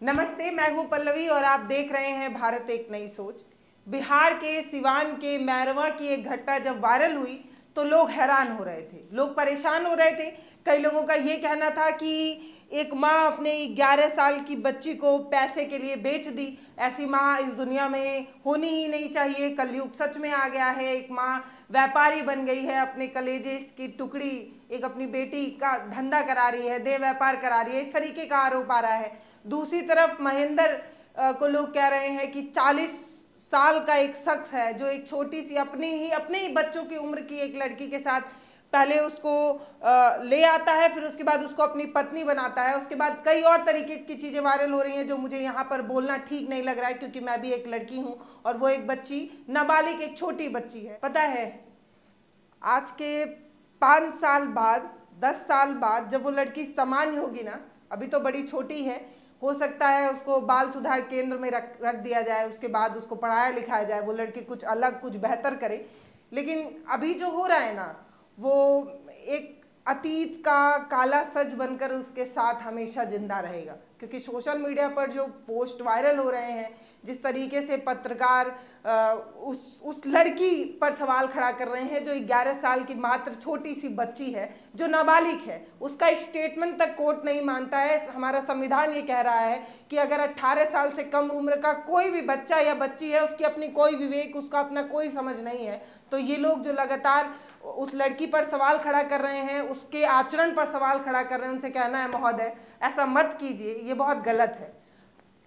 नमस्ते, मैं हूँ पल्लवी और आप देख रहे हैं भारत एक नई सोच। बिहार के सिवान के मैरवा की एक घटना जब वायरल हुई तो लोग हैरान हो रहे थे। लोग परेशान हो रहे थे। कई लोगों का ये कहना था कि एक माँ अपने 11 साल की बच्ची को पैसे के लिए बेच दी। ऐसी माँ इस दुनिया में होनी ही नहीं चाहिए। कलयुग सच में आ गया है। एक माँ व्यापारी बन गई है। अपने कलेजे की टुकड़ी एक अपनी बेटी का धंधा करा रही है, देह व्यापार करा रही है। इस तरीके का आरोप आ रहा है। दूसरी तरफ़ महेंद्र को लोग कह रहे हैं कि 40 साल का एक शख्स है जो एक छोटी सी अपनी ही, अपने ही बच्चों की उम्र की एक लड़की के साथ पहले उसको ले आता है, फिर उसके बाद उसको अपनी पत्नी बनाता है। उसके बाद कई और तरीके की चीज़ें वायरल हो रही हैं जो मुझे यहाँ पर बोलना ठीक नहीं लग रहा है क्योंकि मैं भी एक लड़की हूँ और वो एक बच्ची, नाबालिग, एक छोटी बच्ची है। पता है, आज के पाँच साल बाद, दस साल बाद जब वो लड़की सामान्य होगी ना, अभी तो बड़ी छोटी है हो सकता है उसको बाल सुधार केंद्र में रख रख दिया जाए, उसके बाद उसको पढ़ाया लिखाया जाए, वो लड़की कुछ अलग, कुछ बेहतर करे। लेकिन अभी जो हो रहा है ना, वो एक अतीत का काला सच बनकर उसके साथ हमेशा ज़िंदा रहेगा। क्योंकि सोशल मीडिया पर जो पोस्ट वायरल हो रहे हैं जिस तरीके से पत्रकार उस उस लड़की पर सवाल खड़ा कर रहे हैं, जो 11 साल की मात्र छोटी सी बच्ची है, जो नाबालिग है, उसका एक स्टेटमेंट तक कोर्ट नहीं मानता है। हमारा संविधान ये कह रहा है कि अगर 18 साल से कम उम्र का कोई भी बच्चा या बच्ची है, उसकी अपनी कोई विवेक, उसका अपना कोई समझ नहीं है तो ये लोग जो लगातार उस लड़की पर सवाल खड़ा कर रहे हैं, उसके आचरण पर सवाल खड़ा कर रहे हैं, उनसे कहना है, महोदय, ऐसा मत कीजिए, ये बहुत गलत है।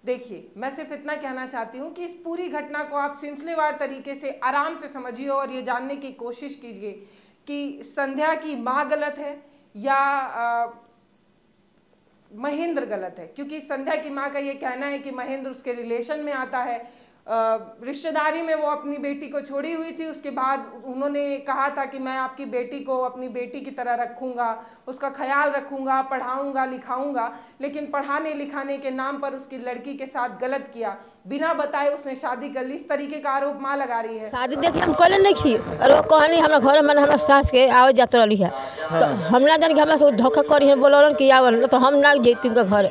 देखिए, मैं सिर्फ़ इतना कहना चाहती हूँ कि इस पूरी घटना को आप सिलसिलेवार तरीके से आराम से समझिए और ये जानने की कोशिश कीजिए कि संध्या की माँ गलत है या महेंद्र गलत है। क्योंकि संध्या की माँ का ये कहना है कि महेंद्र उसके रिलेशन में आता है। रिश्तेदारी में वो अपनी बेटी को छोड़ी हुई थी उसके बाद उन्होंने कहा था कि मैं आपकी बेटी को अपनी बेटी की तरह रखूँगा उसका ख्याल रखूँगा पढ़ाऊँगा लिखाऊँगा लेकिन पढ़ाने लिखाने के नाम पर उसकी लड़की के साथ गलत किया। बिना बताए उसने शादी कर ली। इस तरीके का आरोप माँ लगा रही है। शादी देखिए हम कल नहीं की और वो कहनी हमरा घर में हमरा सास के आवे जात रही है। तो हम ना जान कि हमरा धोखा करी है बोलन कि आवल तो हम ना जैती उनके घर।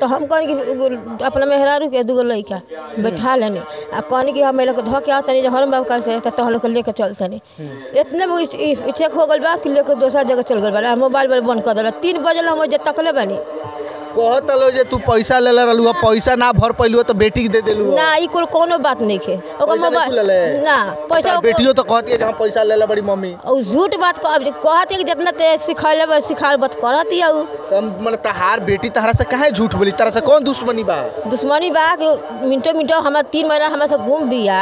तो हम कहनी कि अपना मेहरारू के दूगो लड़का बैठा लेने। आ कहनी कि हम लोग धके आओ तनी हरम बाबू कर से तो तोह लोग के लेके चल तनी। इतने में चेक हो गल बा कि लेके दोसर जगह चल गल बा। मोबाइल बंद कर दे तीन बजे हम जे तकले बानी। कहत लो जे तू पैसा ले रहलू पैसा ना भर पैलू तो बेटी के दे देलू ना ई कुल कोनो बात नहीं है ओकर मोबाइल ना पैसा बेटियो तो कहती है कि हम पैसा ले ला बड़ी मम्मी। और झूठ बात कह कहती कि जितना ते सिखैले बा सिखा बात करत ही उ तो हम मन तहार बेटी तहरा से काहे झूठ बोली? तारा से कौन दुश्मनी बा? दुश्मनी बा कि मिनटो मिनटो हमार तीन महीना हमारे से घूम बिया।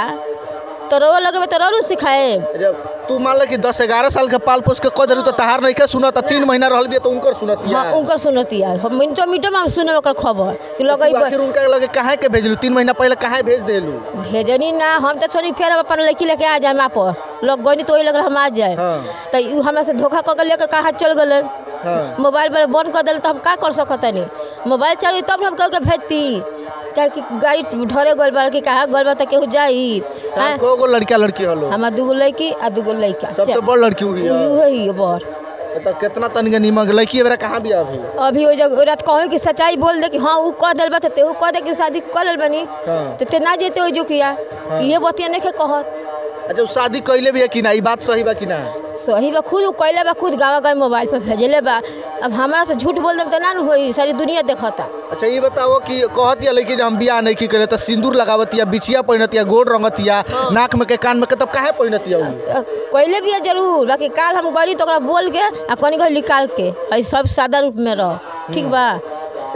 तो रो लगे तो रो सिखाए जब तू मान ली कि दस ग्यारह साल के पाल पोस के कह देलू तो तहार नहीं के सुनत तीन महीना रह बिया तो उनकर सुनत हाँ उनकर सुनती है हम मिनटो मिनटो में हम सुने ओकर खबर। कि लोग आखिर उनका लगे काहे के भेजलू? तीन महीना पहले काहे भेज देलू? भेजनी ना हम तो छोड़ी फिर अपन लड़की लेके आ जाए वापस। लोग गनी तो वही लग रहा हम आ जाए हाँ। तो हमरा से धोखा कह के लेके कहाँ चल गए हाँ। मोबाइल पर बंद कर दिल तो हम का कर सकत नहीं मोबाइल चली तब हम कह के भेजती। चाहे कि गाड़ी ढरे गल बा कि कहाँ गल बा तो केहू जाई। तार को गो लड़का लड़की हलो? हमार दूगो लड़की आ दूगो लड़का सबसे बड़ लड़की हुई है उहे ही बड़। तो कितना तनिक निमक लड़की एबरा कहाँ बिया अभी अभी वो जगह रात कहे कि सच्चाई बोल दे कि हाँ ऊ कह दिल बा तो तेहू कह दे कि शादी कर लेल बनी। हाँ। तो ते ना जेते हो जो किया ये बतिया नहीं कहत। अच्छा शादी कैले बिया कि ना? बात सही बा कि ना? सही बा खुद कैले बा खुद गावा गाँव मोबाइल पर भेजले बा। अब हमरा से झूठ बोल देम तो ना होई सारी दुनिया देखता। अच्छा ये बताओ कि कहत लड़की जब हम बियाह नहीं की करे तो सिंदूर लगावतिया बिछिया पहिनतिया गोड़ रंगतिया नाक में के कान में के तब काहे पहिनतिया कैले भी है ज़रूर बाकी काल हम गरी तो बोल के आ कनी घर निकाल के सब सादा रूप में रह। ठीक बा।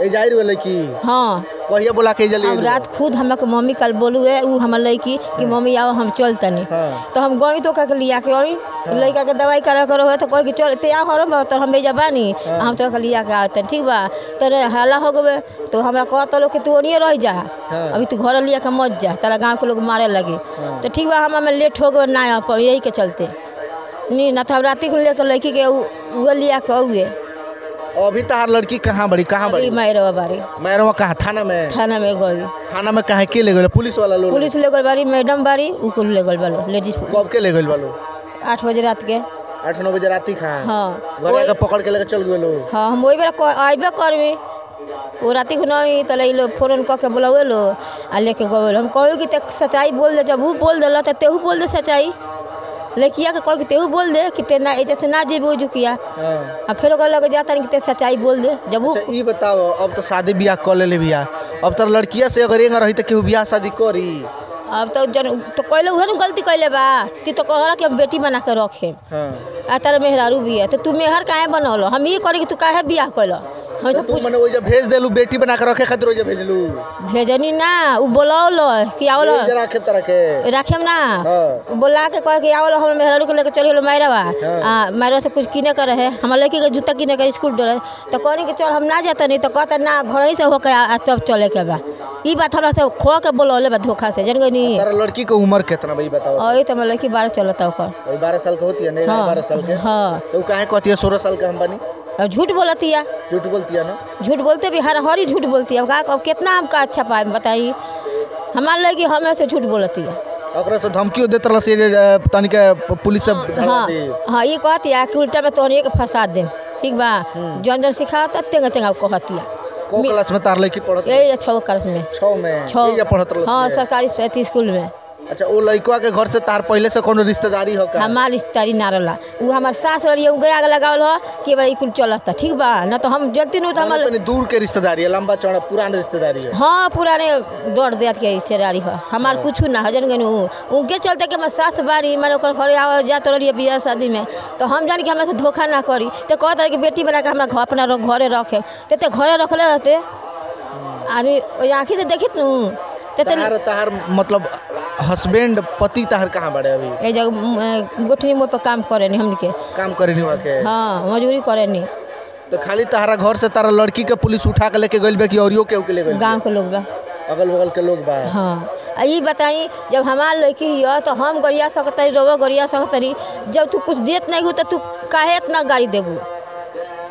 ए ज़ाहिर वाले की? हाँ। कहिया बोला के जल्दी हम रात खुद हमरा के मम्मी कल बोलू है ऊ हमर लड़की कि मम्मी आओ हम चल तनी। हाँ। तो हम गई तो का लिया के आई लड़का के दवाई करा करो है तो कह कि चल ते आ हरम तो हम भेजा बानी। हम तो लिया के आते ठीक बा। तो हाला हो गए तो हमरा कहत लोग कि तू ओनिए रह जा। हाँ। अभी तू घर लिया के मत जा तारा गाँव के लोग मारे लगे। तो ठीक बा हम लेट हो गए ना यही के चलते। नहीं ना तो हम राती को लेकर लड़की के उ- लिया के हुए अभी तहार लड़की कहाँ बड़ी कहाँ बड़ी? मायरवा बारी। मैरवा कहाँ? थाना में? थाना में गई। थाना में काहे? के ले गए? पुलिस वाला लोग? पुलिस ले गल बारी मैडम बारी उ कुल ले गल बालो लेडीज़ कब के ले गए वालो आठ बजे रात के। आठ नौ बजे राती खा हाँ। घर आके पकड़ के लेके चल गए लोग? हाँ हम वही बेरा क- आइबे करबी। वो राति को नहीं तो ले लो फ़ोन कह के बुलावे लो। आ लेके गए हम कहू कि ते सच्चाई बोल दे जब वो बोल दिल तो तेहू बोल दे सच्चाई। लड़किया के कह कि बोल दे कि ते ना एजे से ना जेबे जुकिया हाँ। आ फिर ओकर लगे जाता नहीं कि ते सच्चाई बोल दे जब वो अच्छा ई बताओ अब तो शादी ब्याह कर ले बिया अब तो लड़किया से अगर एँगा रही तो केहू ब्याह शादी करी अब तो जन तो कहले उहे न गलती कैले बा ती तो कहला कि हम बेटी बना के रखे हाँ। आ तारा मेहरारू भी है। तो तू मेहर काहे बनौल? हम ये करी कि तू काहे बियाह कैल हम तो पूछ मने ओइजा भेज देलू बेटी बना के रखे खातिर ओइजा भेजलू। भेजनी ना उ बोलौल कि आवल राखे तरह के। राखेम ना। हाँ। बोला के कह के आवल हम मेहरारू के लेके चली गेलो मायरवा हाँ। आ मायरवा से कुछ किने कर रहे हमार लड़की के जूता किने के स्कूल डरे तो कहनी कि चल हम ना जाता नहीं तो कहता ना घर से होके तब चले के बा। ई बात हमरा से खो के बोलौले बा धोखा से। जन गनी तारा लड़की के उम्र कितना भाई बताओ? और तो हमार लड़की बारह चलता ओकर वही बारह साल के होती है नहीं हाँ बारह साल के। हाँ। तो कहती है? सोलह साल का हम बनी अब झूठ बोलती है झूठ बोलती है ना? झूठ बोलते भी हर हर ही झूठ बोलती है। अब का कितना हमका अच्छा पाए बताइए। हमार लड़की हमें से झूठ बोलती है ओकरा से धमकियो देत रहल से पुलिस से धरवा हाँ हाँ ये कहती है कि उल्टा में तोहनी के फंसा दे ठीक बा? जौन जौन सिखाता तेंगा तेंगा कहती है को क्लास में तार लड़की पढ़त ये छो क्लास में 6 में छो। या पढ़त हाँ हाँ सरकारी स्कूल में अच्छा वो लड़कवा के घर से तार पहले से कोनो रिश्तेदारी हो का? हमार रिश्तेदारी ना रहला। वो हमार सास रही उ गया लगावल हो कि बड़ा कुल चलता ठीक बा ना तो हम जल्दी नहीं तो हमार तनी दूर के रिश्तेदारी है लंबा चौड़ा पुरान रिश्तेदारी है। हाँ पुराने दौड़ देत के रिश्तेदारी है। हमार कुछ ना हजन गन उनके चलते कि हमार सास बारी मैंने ओकर घरे आवे जात रही बियाह शादी में तो हम जान कि हमरा से धोखा ना करी। तो कहता कि बेटी बना के हमरा घर अपना घरे रखे। ते घरे रखले रहते। आदमी ओइ आँखी से देखित नु ते ते तार तार मतलब हस्बैंड पति तार कहाँ बड़े अभी? ए जग गोठनी मोड़ पर काम करे नी हमनी के काम करे नहीं वहाँ के हाँ मजदूरी करे नी तो खाली तारा घर से तारा लड़की के पुलिस उठा के लेके गइल बे कि औरियो के ले गइल गाँव के लोग बा। अगल बगल के लोग बा? हाँ ई बताई जब हमार लड़की हिय तो हम गरिया सकतनी रोबो गरिया सकतनी जब तू कुछ देत नहीं हो तो तू काहे इतना गाड़ी देबू?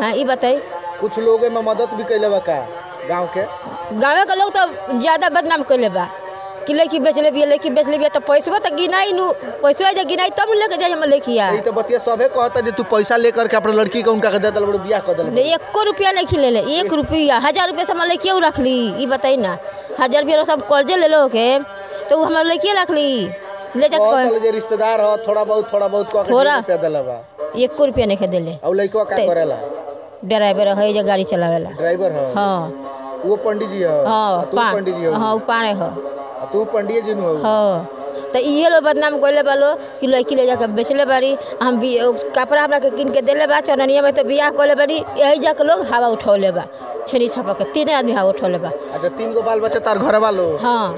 हाँ ई बताई। कुछ लोग में मदद भी कैले बा का गाँव के? गाँव के लोग तो ज़्यादा बदनाम कैले बा कि लड़की बेच ले लड़की बेच ले तो पैसवा तो गिनाई नु पैसवा जब गिनाई तब लेके जाए हम लड़किया। तो बतिया सबे कहता जे तू पैसा लेकर के अपने लड़की के उनका के दे दल बड़ू बियाह कर दल। नहीं एको रुपया नहीं खिले ले एक रुपया हज़ार रुपया से हम लड़किया रख ली ई बताई ना। हज़ार रुपया हम कर्जे ले लो के तो उ हमर लड़किया रख ली ले जा बहुत के रिश्तेदार हो थोड़ा बहुत थोड़ा बहुत के थोड़ा? रुपया देला एको रुपया नहीं देले। और लड़कवा का करेला? ड्राइवर है जो गाड़ी चलावेला। ड्राइवर हाँ। वो पंडित जी हो हाँ तू पंडित जी हो। हाँ पाने हो तू पंडित जी हो हाँ। तो इहे लोग बदनाम कैले बालो कि लड़की ले जाके बेचले बारी। हम भी कपड़ा हमरा के किन के देले बा चननिया में तो बियाह कैले बारी। यही जाके लोग हवा उठौले बा छेनी छपा के। तीन आदमी हवा उठौले बा। अच्छा तीन गो बाल बच्चा तार घर वालो हाँ।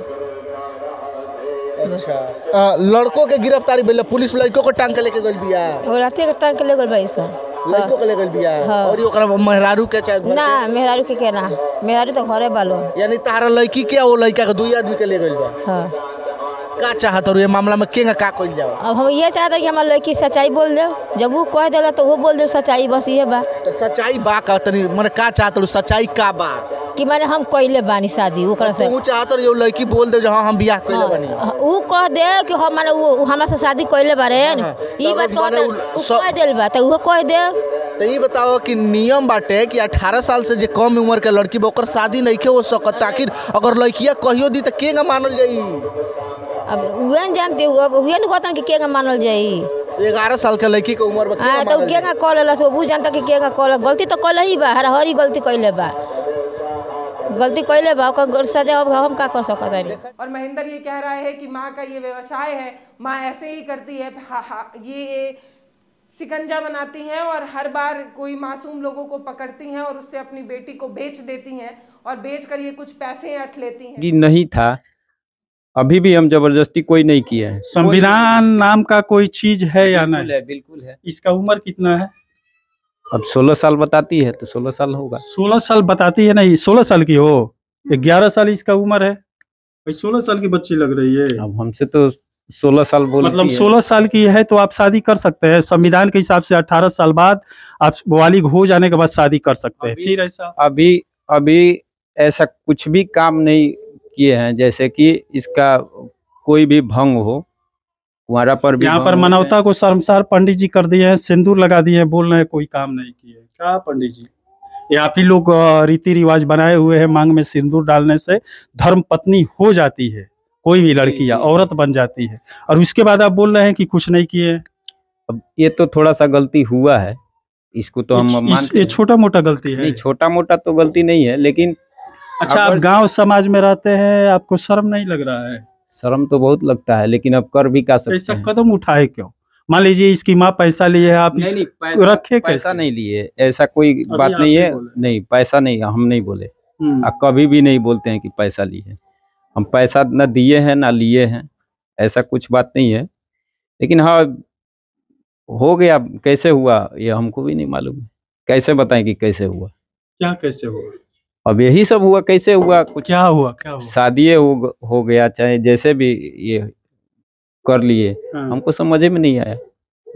अच्छा। आ, लड़कों के गिरफ्तारी भेल पुलिस लड़कों को टांग के लेके गइल बिया राते के टांग के ले गल भाई सब लड़कों के बिया हाँ। और ओकरा मेहरारू के चाहे ना मेहरारू के के ना मेहरारू तो घरे बालो। यानी तारा लड़की के आ लड़का के दुई आदमी के ले गइल बा। हाँ। का चाहत और ये मामला में केंगा का कइल जाओ अब हम ये चाहते कि हमार लड़की सच्चाई बोल दे जब वो कह देला तो वो बोल दे सच्चाई बस ये बा। तो सच्चाई बा का? तनी मने का चाहत सच्चाई का बा? कि मैंने हम कैले बानी शादी ओकरा से। चाहत लड़की बोल दे हाँ हम बियाह कइले बनी। हाँ, उ कह दे कि हम माने उ हमरा से शादी कैले बारे हाँ, ई बात कह देल बा तो उहो कह दे तो ये बताओ कि नियम बाटे कि 18 साल से जे कम उम्र के लड़की बा शादी नहीं के हो सकत? आखिर अगर लड़किया कहियो दी तो केंगा मानल जाई अब उहे न जानते हो अब उहे न कहतन कि केगा मानल जाई ग्यारह साल के लड़की के उम्र में हाँ तो केगा कह लेलस वो जानता कि केगा कह गलती तो कल ही बा हर हरी गलती कैले बा। गलती कैले बा ओकर सजा अब हम का कर सकत हनी? और महेंद्र ये कह रहा है कि माँ का ये व्यवसाय है माँ ऐसे ही करती है हा, हा, ये सिकंजा बनाती हैं और हर बार कोई मासूम लोगों को पकड़ती हैं और उससे अपनी बेटी को बेच देती हैं और बेच कर ये कुछ पैसे अट लेती हैं। कि नहीं था अभी भी हम ज़बरदस्ती कोई नहीं किया है। संविधान नाम का कोई चीज़ है या बिल्कुल नहीं? है बिल्कुल है। इसका उम्र कितना है? अब सोलह साल बताती है तो सोलह साल होगा। सोलह साल बताती है नहीं सोलह साल की हो। ग्यारह साल इसका उम्र है। भाई सोलह साल की बच्ची लग रही है। अब हमसे तो सोलह साल बोल मतलब सोलह साल की है तो आप शादी कर सकते हैं। संविधान के हिसाब से अठारह साल बाद आप बालिग हो जाने के बाद शादी कर सकते हैं। अभी- फिर ऐसा। अभी अभी ऐसा कुछ भी काम नहीं किए हैं जैसे कि इसका कोई भी भंग हो। कुंवारा पर भी यहाँ पर मानवता को शर्मसार पंडित जी कर दिए हैं सिंदूर लगा दिए हैं बोल रहे हैं कोई काम नहीं किए क्या पंडित जी? ये आप ही लोग रीति रिवाज बनाए हुए हैं मांग में सिंदूर डालने से धर्म पत्नी हो जाती है कोई भी लड़की या औरत बन जाती है। और उसके बाद आप बोल रहे हैं कि कुछ नहीं किए अब ये तो थोड़ा सा गलती हुआ है इसको तो हम मानते ये छोटा मोटा गलती है। नहीं छोटा मोटा तो गलती नहीं है लेकिन अच्छा आप गाँव समाज में रहते हैं आपको शर्म नहीं लग रहा है? शर्म तो बहुत लगता है लेकिन अब कर भी का सकते ऐसा कदम उठाए क्यों? मान लीजिए इसकी माँ पैसा लिए है आप नहीं नहीं पैसा, रखे पैसा कैसे? नहीं लिए ऐसा कोई बात नहीं है। नहीं पैसा नहीं हम नहीं बोले। हम्म, आ, कभी भी नहीं बोलते हैं कि पैसा लिए हम पैसा न दिए हैं ना लिए हैं ऐसा कुछ बात नहीं है। लेकिन हाँ हो गया कैसे हुआ ये हमको भी नहीं मालूम कैसे बताएँ कि कैसे हुआ? क्या कैसे हुआ? अब यही सब हुआ कैसे हुआ? कुछ क्या हुआ क्या हुआ? शादी हो हो गया चाहे जैसे भी ये कर लिए हाँ, हमको समझ में नहीं आया।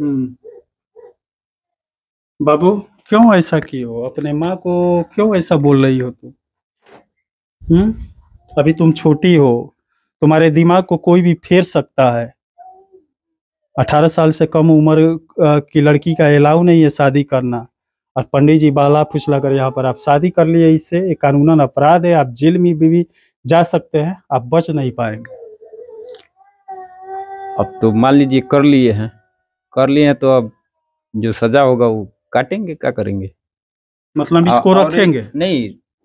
हम्म। बाबू क्यों ऐसा किए हो? अपने माँ को क्यों ऐसा बोल रही हो तुम? हम्म? अभी तुम छोटी हो तुम्हारे दिमाग को कोई भी फेर सकता है। अठारह साल से कम उम्र की लड़की का अलाउ नहीं है शादी करना। और पंडित जी बाला फुसला कर यहाँ पर आप शादी कर लिए इससे ये कानूनन अपराध है आप जेल में भी, भी जा सकते हैं आप बच नहीं पाएँगे। अब तो मान लीजिए कर लिए हैं कर लिए हैं तो अब जो सजा होगा वो काटेंगे क्या करेंगे? मतलब इसको और रखेंगे? नहीं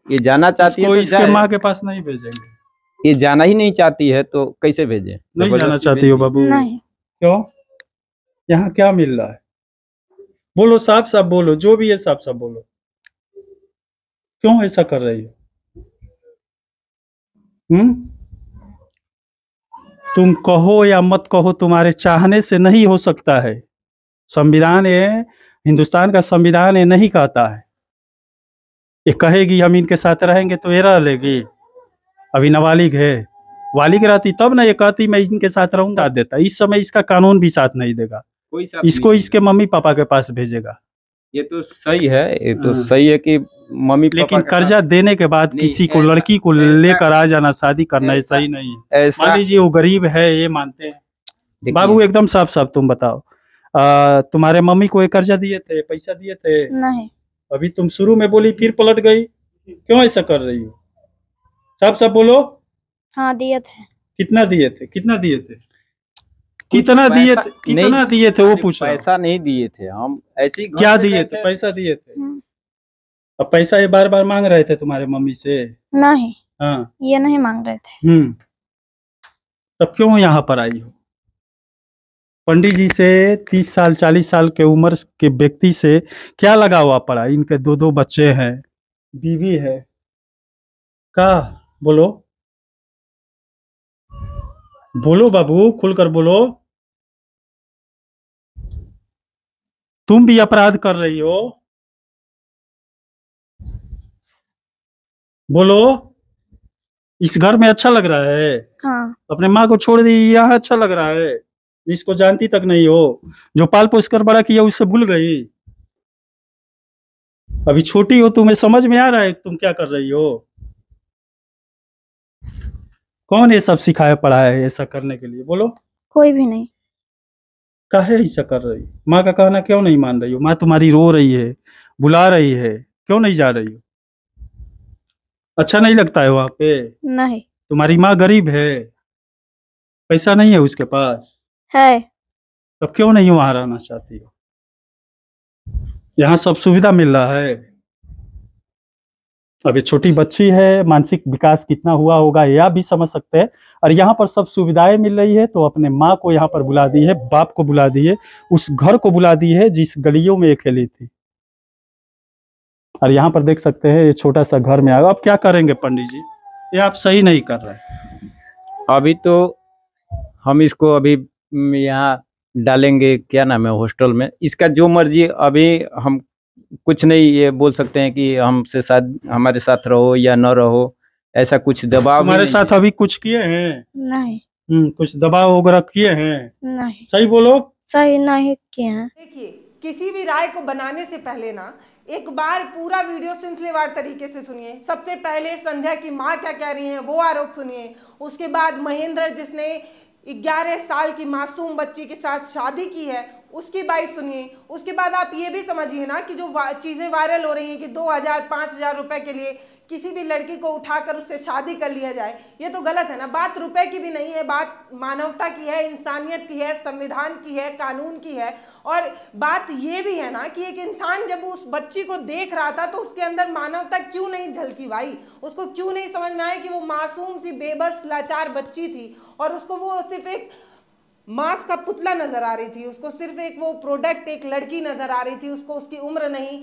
ये जाना चाहती है तो इसके माँ के पास नहीं भेजेंगे। ये जाना ही नहीं चाहती है तो कैसे भेजे? नहीं जाना चाहती हो बाबू। क्यों? यहाँ क्या मिल रहा है? बोलो, साफ़ साफ़ बोलो, जो भी है साफ़ साफ़ बोलो। क्यों ऐसा कर रही हो? हम्म? तुम कहो या मत कहो, तुम्हारे चाहने से नहीं हो सकता है। संविधान ये हिंदुस्तान का संविधान ये नहीं कहता है। ये कहेगी, हम इनके साथ रहेंगे तो ये रह लेगी। अभी नाबालिग है। वालिग रहती, तब ना ये कहती, मैं इनके साथ रहूँगा देता। इस समय इसका कानून भी साथ नहीं देगा। कोई साथ इसको इसके मम्मी पापा के पास भेजेगा। ये तो सही है ये तो हाँ। सही है कि मम्मी लेकिन कर्जा देने के बाद नहीं, किसी को लड़की को लेकर आ जाना शादी करना ये ऐसा- सही नहीं है। मान लीजिए वो गरीब है ये मानते हैं। बाबू एकदम साफ़ साफ़ तुम बताओ। आ, तुम्हारे मम्मी को ये कर्जा दिए थे पैसा दिए थे? नहीं। अभी तुम शुरू में बोली फिर पलट गई। क्यों ऐसा कर रही हो? साफ़ साफ़ बोलो। हाँ दिए थे। कितना दिए थे? कितना दिए थे? कितना दिए थे कितना दिए थे वो पूछ पैसा नहीं दिए थे हम ऐसे क्या दिए थे? पैसा दिए थे? हम्म, अब पैसा ये बार बार मांग रहे थे तुम्हारे मम्मी से? नहीं हाँ। ये नहीं मांग रहे थे। हम्म। तब क्यों यहाँ पर आई हो? पंडित जी से तीस साल चालीस साल के उम्र के व्यक्ति से क्या लगा हुआ पड़ा इनके दो दो बच्चे हैं बीवी है। का? बोलो। बोलो बाबू खुलकर बोलो। तुम भी अपराध कर रही हो। बोलो इस घर में अच्छा लग रहा है। हाँ। अपने माँ को छोड़ दी यहाँ अच्छा लग रहा है। जिसको जानती तक नहीं हो। जो पाल पोस कर बड़ा किया उससे भूल गई। अभी छोटी हो तुम्हें समझ में आ रहा है तुम क्या कर रही हो। कौन ये सब सिखाया पढ़ा है ऐसा करने के लिए? बोलो। कोई भी नहीं। काहे ऐसा कर रही? माँ का कहना क्यों नहीं मान रही हो? माँ तुम्हारी रो रही है बुला रही है क्यों नहीं जा रही हो? अच्छा नहीं लगता है वहाँ पे? नहीं। तुम्हारी माँ गरीब है। पैसा नहीं है उसके पास। है। तब क्यों नहीं वहाँ रहना चाहती हो? यहाँ सब सुविधा मिल रहा है। अभी छोटी बच्ची है, मानसिक विकास कितना हुआ होगा यह भी समझ सकते हैं। और यहाँ पर सब सुविधाएँ मिल रही है तो अपने माँ को यहाँ पर बुला दी है, बाप को बुला दी है, उस घर को बुला दी है जिस गलियों में ये खेली थी। और यहाँ पर देख सकते हैं, ये छोटा सा घर में आया। अब क्या करेंगे पंडित जी? ये आप सही नहीं कर रहे अभी तो हम इसको अभी यहाँ डालेंगे, क्या नाम है, हॉस्टल में। इसका जो मर्ज़ी, अभी हम कुछ नहीं ये बोल सकते हैं कि हमसे साथ हमारे साथ रहो या न रहो ऐसा कुछ दबाव नहीं साथ अभी कुछ किए हैं? नहीं। हम्म, कुछ दबाव वगैरह किए हैं? नहीं। सही बोलो। सही नहीं किए हैं। देखिए किसी भी राय को बनाने से पहले ना एक बार पूरा वीडियो सिलसिलेवार तरीके से सुनिए। सबसे पहले संध्या की माँ क्या कह रही है वो आरोप सुनिए। उसके बाद महेंद्र जिसने ग्यारह साल की मासूम बच्ची के साथ शादी की है उसकी बाइट सुनिए। उसके बाद आप ये भी समझिए ना कि जो वा, चीज़ें वायरल हो रही हैं कि दो हज़ार पाँच हज़ार रुपये के लिए किसी भी लड़की को उठाकर उससे शादी कर लिया जाए, ये तो गलत है ना? बात रुपए की भी नहीं है, बात मानवता की है, इंसानियत की है, संविधान की है, कानून की है। और बात ये भी है ना कि एक इंसान जब उस बच्ची को देख रहा था तो उसके अंदर मानवता क्यों नहीं झलकी भाई? उसको क्यों नहीं समझ में आया कि वो मासूम सी, बेबस, लाचार बच्ची थी? और उसको वो सिर्फ़ एक मांस का पुतला नज़र आ रही थी, उसको सिर्फ़ एक वो प्रोडक्ट एक लड़की नज़र आ रही थी, उसको उसकी उम्र नहीं।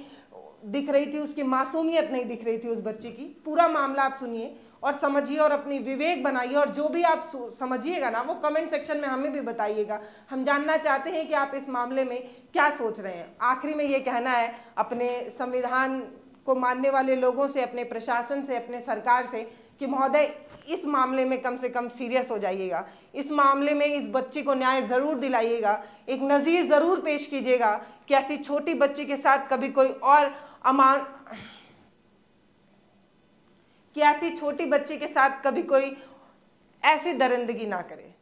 दिख रही थी, उसकी मासूमियत नहीं दिख रही थी उस बच्चे की। पूरा मामला आप सुनिए और समझिए और अपनी विवेक बनाइए और जो भी आप समझिएगा ना, वो कमेंट सेक्शन में हमें भी बताइएगा। हम जानना चाहते हैं कि आप इस मामले में क्या सोच रहे हैं। आखिरी में ये कहना है, अपने संविधान को मानने वाले लोगों से, अपने प्रशासन से, अपने सरकार से कि महोदय, इस मामले में कम से कम सीरियस हो जाइएगा। इस मामले में इस बच्चे को न्याय ज़रूर दिलाइएगा। एक नज़ीर ज़रूर पेश कीजिएगा कि ऐसी छोटी बच्ची के साथ कभी कोई और अमान कि ऐसी छोटी बच्ची के साथ कभी कोई ऐसी दरिंदगी ना करे।